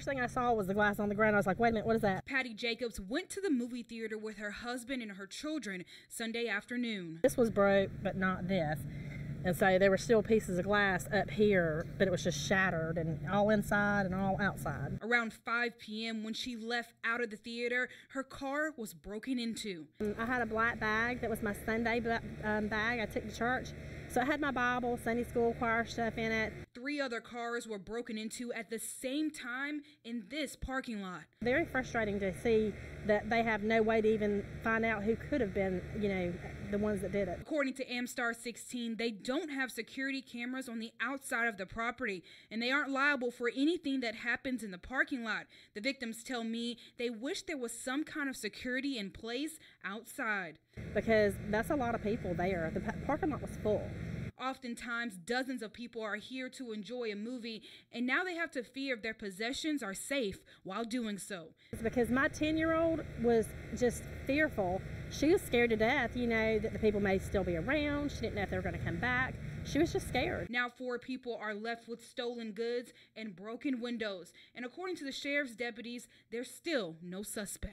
First thing I saw was the glass on the ground. I was like, wait a minute, what is that? Patty Jacobs went to the movie theater with her husband and her children Sunday afternoon. This was broke, but not this. And so there were still pieces of glass up here, but it was just shattered and all inside and all outside. Around 5 p.m., when she left out of the theater, her car was broken into. I had a black bag that was my Sunday um, bag I took to church. So I had my Bible, Sunday school, choir stuff in it. Three other cars were broken into at the same time in this parking lot. Very frustrating to see that they have no way to even find out who could have been, you know, the ones that did it. According to Amstar 16, they don't have security cameras on the outside of the property and they aren't liable for anything that happens in the parking lot. The victims tell me they wish there was some kind of security in place outside. Because that's a lot of people there. The parking lot was full. Oftentimes, dozens of people are here to enjoy a movie, and now they have to fear if their possessions are safe while doing so. It's because my 10 year old was just fearful. She was scared to death, you know, that the people may still be around. She didn't know if they were going to come back. She was just scared. Now, four people are left with stolen goods and broken windows. And according to the sheriff's deputies, there's still no suspect.